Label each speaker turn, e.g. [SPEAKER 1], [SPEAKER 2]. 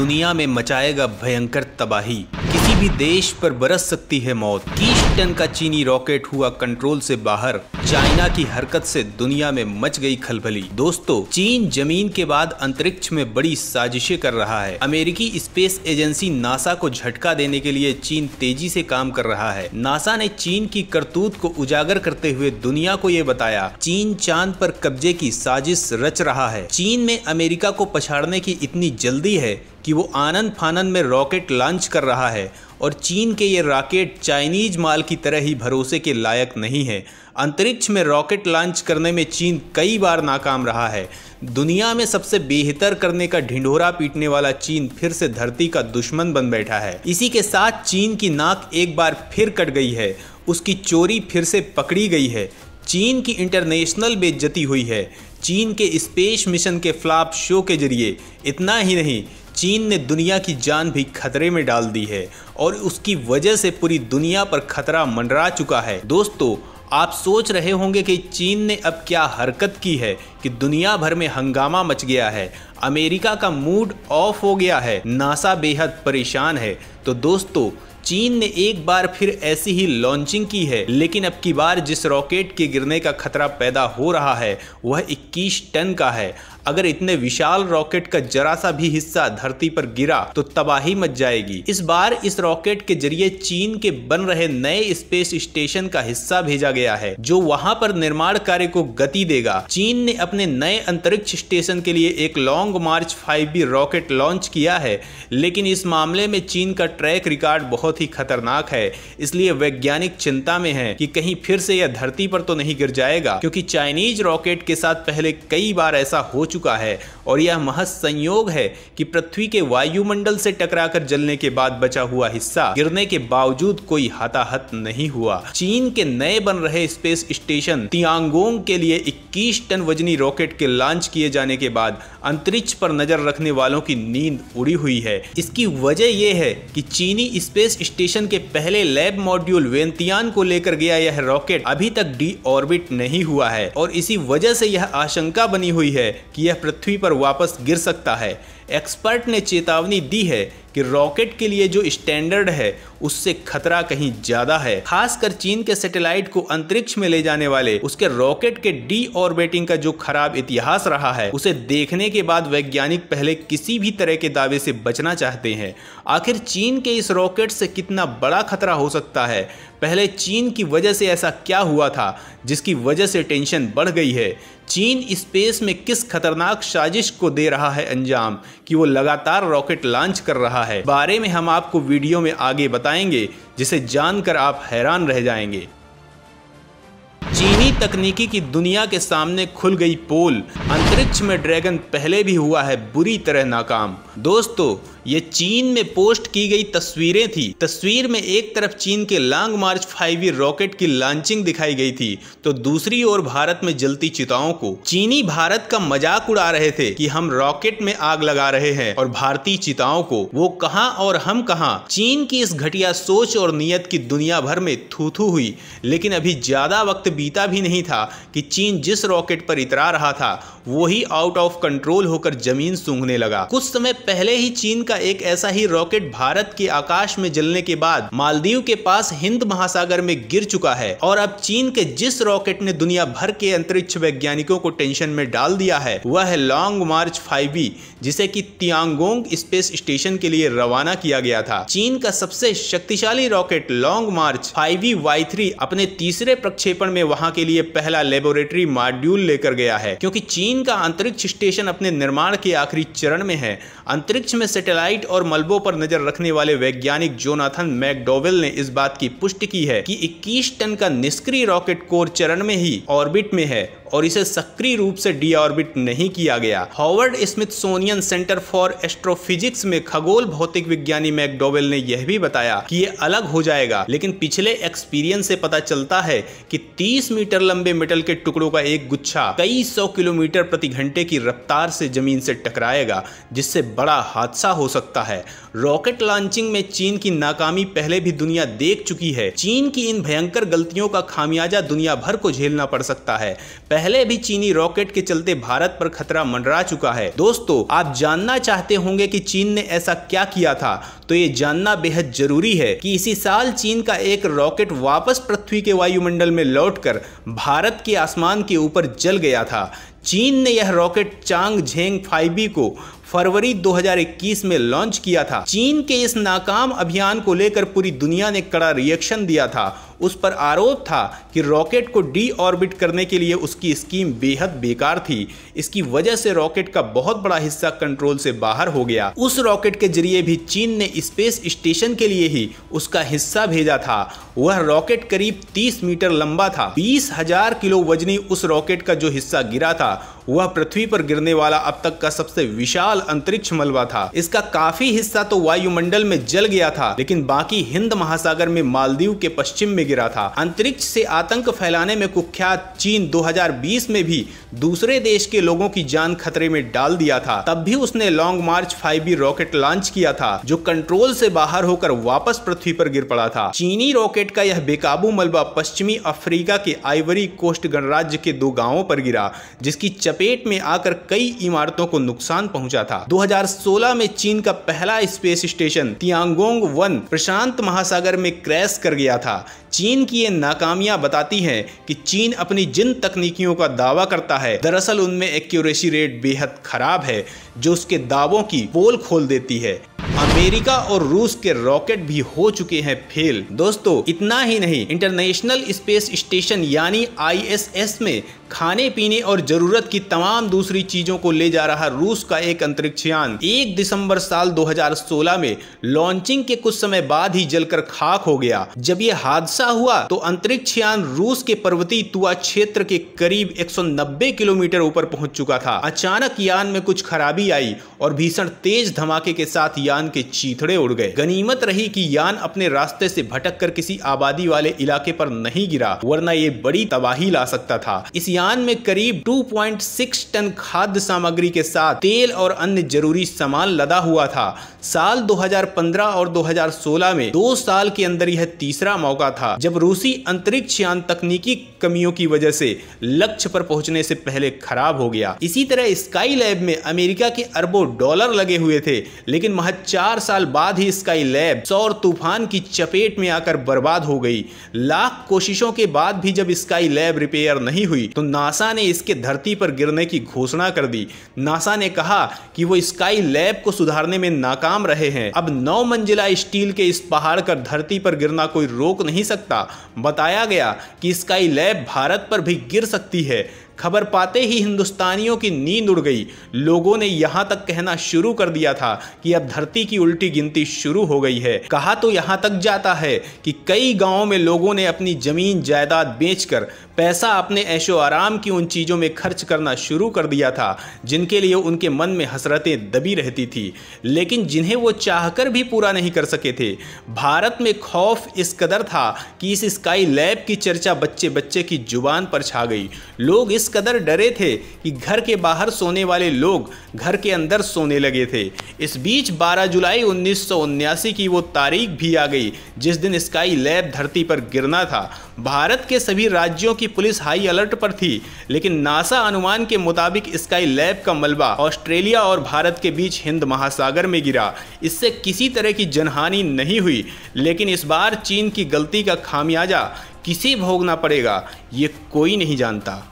[SPEAKER 1] दुनिया में मचाएगा भयंकर तबाही। किसी भी देश पर बरस सकती है मौत। तीस टन का चीनी रॉकेट हुआ कंट्रोल से बाहर। चाइना की हरकत से दुनिया में मच गई खलबली। दोस्तों, चीन ज़मीन के बाद अंतरिक्ष में बड़ी साजिशें कर रहा है। अमेरिकी स्पेस एजेंसी नासा को झटका देने के लिए चीन तेज़ी से काम कर रहा है। नासा ने चीन की करतूत को उजागर करते हुए दुनिया को ये बताया, चीन चाँद पर कब्जे की साजिश रच रहा है। चीन में अमेरिका को पछाड़ने की इतनी जल्दी है कि वो आनंद फानंद में रॉकेट लॉन्च कर रहा है और चीन के ये रॉकेट चाइनीज़ माल की तरह ही भरोसे के लायक नहीं है। अंतरिक्ष में रॉकेट लॉन्च करने में चीन कई बार नाकाम रहा है। दुनिया में सबसे बेहतर करने का ढिंढोरा पीटने वाला चीन फिर से धरती का दुश्मन बन बैठा है। इसी के साथ चीन की नाक एक बार फिर कट गई है। उसकी चोरी फिर से पकड़ी गई है। चीन की इंटरनेशनल बेइज्जती हुई है। चीन के स्पेस मिशन के फ्लॉप शो के ज़रिए। इतना ही नहीं चीन ने दुनिया की जान भी खतरे में डाल दी है और उसकी वजह से पूरी दुनिया पर खतरा मंडरा चुका है। दोस्तों, आप सोच रहे होंगे कि चीन ने अब क्या हरकत की है कि दुनिया भर में हंगामा मच गया है, अमेरिका का मूड ऑफ़ हो गया है, नासा बेहद परेशान है। तो दोस्तों, चीन ने एक बार फिर ऐसी ही लॉन्चिंग की है, लेकिन अब की बार जिस रॉकेट के गिरने का खतरा पैदा हो रहा है, वह 21 टन का है। अगर इतने विशाल रॉकेट का जरा सा भी हिस्सा धरती पर गिरा तो तबाही मच जाएगी। इस बार इस रॉकेट के ज़रिए चीन के बन रहे नए स्पेस स्टेशन का हिस्सा भेजा गया है, जो वहाँ पर निर्माण कार्य को गति देगा। चीन ने अपने नए अंतरिक्ष स्टेशन के लिए एक long March five rocket launch किया है, लेकिन इस मामले में चीन का ट्रैक रिकॉर्ड बहुत ही खतरनाक है। इसलिए वैज्ञानिक चिंता में है कि कहीं फिर से यह धरती पर तो नहीं गिर जाएगा, क्योंकि चाइनीज़ रॉकेट के साथ पहले कई बार ऐसा हो चुका है और यह महज संयोग है कि पृथ्वी के वायुमंडल से टकराकर जलने के बाद बचा हुआ हिस्सा गिरने के बावजूद कोई हताहत नहीं हुआ। चीन के नए बन रहे स्पेस स्टेशन तियांगोंग के लिए 21 टन वजनी रॉकेट के लॉन्च किए जाने के बाद अंतरिक्ष पर नज़र रखने वालों की नींद उड़ी हुई है। इसकी वजह यह है कि चीनी स्पेस स्टेशन के पहले लैब मॉड्यूल वेंतियान को लेकर गया यह रॉकेट अभी तक डी ऑर्बिट नहीं हुआ है और इसी वजह से यह आशंका बनी हुई है कि यह पृथ्वी पर वापस गिर सकता है। एक्सपर्ट ने चेतावनी दी है कि रॉकेट के लिए जो स्टैंडर्ड है, उससे खतरा कहीं ज़्यादा है। खासकर चीन के सैटेलाइट को अंतरिक्ष में ले जाने वाले उसके रॉकेट के डी ऑर्बिटिंग का जो खराब इतिहास रहा है, उसे देखने के बाद वैज्ञानिक पहले किसी भी तरह के दावे से बचना चाहते हैं। आखिर चीन के इस रॉकेट से कितना बड़ा खतरा हो सकता है? पहले चीन की वजह से ऐसा क्या हुआ था, जिसकी वजह से टेंशन बढ़ गई है? चीन स्पेस में किस खतरनाक साजिश को दे रहा है अंजाम? कि वो लगातार रॉकेट लॉन्च कर रहा है। बारे में हम आपको वीडियो में आगे बताएँगे, जिसे जानकर आप हैरान रह जाएँगे। चीनी तकनीकी की दुनिया के सामने खुल गई पोल। अंतरिक्ष में ड्रैगन पहले भी हुआ है बुरी तरह नाकाम। दोस्तों, ये चीन में पोस्ट की गई तस्वीरें थी। तस्वीर में एक तरफ़ चीन के लॉन्ग मार्च फाइव रॉकेट की लॉन्चिंग दिखाई गई थी तो दूसरी ओर भारत में जलती चिताओं को। चीनी भारत का मज़ाक उड़ा रहे थे कि हम रॉकेट में आग लगा रहे हैं और भारतीय चिताओं को, वो कहा और हम कहा? चीन की इस घटिया सोच और नियत की दुनिया भर में थू थू हुई, लेकिन अभी ज़्यादा वक्त बीता भी नहीं था कि चीन जिस रॉकेट पर इतरा रहा था वही आउट ऑफ़ कंट्रोल होकर ज़मीन सूंघने लगा। कुछ समय पहले ही चीन का एक ऐसा ही रॉकेट भारत के आकाश में जलने के बाद मालदीव के पास हिंद महासागर में गिर चुका है और अब चीन के जिस रॉकेट ने दुनिया भर के अंतरिक्ष वैज्ञानिकों को टेंशन में डाल दिया है, वह है लॉन्ग मार्च फाइव जिसे कि तियांगोंग स्पेस स्टेशन के लिए रवाना किया गया था। चीन का सबसे शक्तिशाली रॉकेट लॉन्ग मार्च फाइव अपने तीसरे प्रक्षेपण में वहाँ के लिए पहला लेबोरेटरी मॉड्यूल लेकर गया है, क्योंकि चीन का अंतरिक्ष स्टेशन अपने निर्माण के आखिरी चरण में है। अंतरिक्ष में सैटेलाइट और मलबों पर नज़र रखने वाले वैज्ञानिक जोनाथन मैकडोवेल ने इस बात की पुष्टि की है कि 21 टन का निष्क्रिय रॉकेट कोर चरण में ही ऑर्बिट में है। और इसे सक्रिय रूप से डी ऑर्बिट नहीं किया गया। Harvard Smithsonian Center for astrophysics में खगोल भौतिक विज्ञानी मैकडोवेल ने यह भी बताया कि ये अलग हो जाएगा, लेकिन पिछले एक्सपीरियंस से पता चलता है कि 30 मीटर लंबे मेटल के टुकड़ों का एक गुच्छा कई सौ किलोमीटर प्रति घंटे की रफ्तार से ज़मीन से टकराएगा, जिससे बड़ा हादसा हो सकता है। रॉकेट लॉन्चिंग में चीन की नाकामी पहले भी दुनिया देख चुकी है। चीन की इन भयंकर गलतियों का खामियाजा दुनिया भर को झेलना पड़ सकता है। पहले भी चीनी रॉकेट के चलते भारत पर खतरा मंडरा चुका है। दोस्तों, आप जानना चाहते होंगे कि चीन ने ऐसा क्या किया था तो ये जानना बेहद ज़रूरी है कि इसी साल चीन का एक रॉकेट वापस पृथ्वी के वायुमंडल में लौटकर भारत के आसमान के ऊपर जल गया था। चीन ने यह रॉकेट चांग झेंग फाइबी को फरवरी 2021 में लॉन्च किया था। चीन के इस नाकाम अभियान को लेकर पूरी दुनिया ने कड़ा रिएक्शन दिया था उस पर आरोप था कि रॉकेट को डी ऑर्बिट करने के लिए उसकी स्कीम बेहद बेकार थी। इसकी वजह से रॉकेट का बहुत बड़ा हिस्सा कंट्रोल से बाहर हो गया। उस रॉकेट के ज़रिए भी चीन ने स्पेस स्टेशन के लिए ही उसका हिस्सा भेजा था। वह रॉकेट करीब 30 मीटर लंबा था। बीस हज़ार किलो वजनी उस रॉकेट का जो हिस्सा गिरा था, वह पृथ्वी पर गिरने वाला अब तक का सबसे विशाल अंतरिक्ष मलबा था। इसका काफ़ी हिस्सा तो वायुमंडल में जल गया था, लेकिन बाकी हिंद महासागर में मालदीव के पश्चिम में गिरा था। अंतरिक्ष से आतंक फैलाने में कुख्यात चीन 2020 में भी दूसरे देश के लोगों की जान खतरे में डाल दिया था। तब भी उसने long March five rocket launch किया था, जो कंट्रोल से बाहर होकर वापस पृथ्वी पर गिर पड़ा था। चीनी रॉकेट का यह बेकाबू मलबा पश्चिमी अफ्रीका के आइवरी कोस्ट गणराज्य के दो गाँवों पर गिरा, जिसकी चपेट में आकर कई इमारतों को नुकसान पहुँचा था। 2016 में चीन का पहला स्पेस स्टेशन तियांगोंग वन प्रशांत महासागर में क्रैश कर गया था। चीन की ये नाकामियाँ बताती हैं कि चीन अपनी जिन तकनीकियों का दावा करता है। दरअसल उनमें एक्यूरेसी रेट बेहद खराब है, जो उसके दावों की पोल खोल देती है। अमेरिका और रूस के रॉकेट भी हो चुके हैं फेल। दोस्तों, इतना ही नहीं, इंटरनेशनल स्पेस स्टेशन यानी आईएसएस में खाने, पीने और ज़रूरत की तमाम दूसरी चीज़ों को ले जा रहा रूस का एक अंतरिक्ष यान एक दिसंबर साल 2016 में लॉन्चिंग के कुछ समय बाद ही जलकर खाक हो गया। जब यह हादसा हुआ तो अंतरिक्ष यान रूस के पर्वतीय तुआ क्षेत्र के करीब 190 किलोमीटर ऊपर पहुँच चुका था। अचानक यान में कुछ खराबी आई और भीषण तेज धमाके के साथ यान के चीथड़े उड़ गए। गनीमत रही कि यान अपने रास्ते से भटक कर किसी आबादी वाले इलाके पर नहीं गिरा, वरना ये बड़ी तबाही ला सकता था। इस यान में करीब 2.6 टन खाद्य सामग्री के साथ तेल और अन्य ज़रूरी सामान लदा हुआ था। साल 2015 और 2016 में दो साल के अंदर यह तीसरा मौका था, जब रूसी अंतरिक्ष यान तकनीकी कमियों की वजह से लक्ष्य पर पहुँचने से पहले खराब हो गया। इसी तरह स्काई लैब में अमेरिका के अरबों डॉलर लगे हुए थे, लेकिन महज चार साल बाद ही स्काई लैब सौर तूफ़ान की चपेट में आकर बर्बाद हो गई। लाख कोशिशों के बाद भी जब स्काई लैब रिपेयर नहीं हुई तो नासा ने इसके धरती पर गिरने की घोषणा कर दी। नासा ने कहा कि वो स्काई लैब को सुधारने में नाकाम रहे हैं। अब नौ मंजिला स्टील के इस पहाड़ का धरती पर गिरना कोई रोक नहीं सकता। बताया गया कि स्काई लैब भारत पर भी गिर सकती है। खबर पाते ही हिंदुस्तानियों की नींद उड़ गई। लोगों ने यहाँ तक कहना शुरू कर दिया था कि अब धरती की उल्टी गिनती शुरू हो गई है। कहा तो यहाँ तक जाता है कि कई गाँवों में लोगों ने अपनी ज़मीन, जायदाद बेचकर पैसा अपने ऐशो आराम की उन चीज़ों में खर्च करना शुरू कर दिया था, जिनके लिए उनके मन में हसरतें दबी रहती थी। लेकिन जिन्हें वो चाहकर भी पूरा नहीं कर सके थे, भारत में खौफ इस कदर था कि इस स्काई लैब की चर्चा बच्चे बच्चे की ज़ुबान पर छा गई। लोग इस कदर डरे थे कि घर के बाहर सोने वाले लोग घर के अंदर सोने लगे थे। इस बीच 12 जुलाई उन्नीस की वो तारीख भी आ गई, जिस दिन स्काई लैब धरती पर गिरना था। भारत के सभी राज्यों की पुलिस हाई अलर्ट पर थी, लेकिन नासा अनुमान के मुताबिक स्काई लैब का मलबा ऑस्ट्रेलिया और भारत के बीच हिंद महासागर में गिरा। इससे किसी तरह की जनहानि नहीं हुई, लेकिन इस बार चीन की गलती का खामियाजा किसे भोगना पड़ेगा, ये कोई नहीं जानता।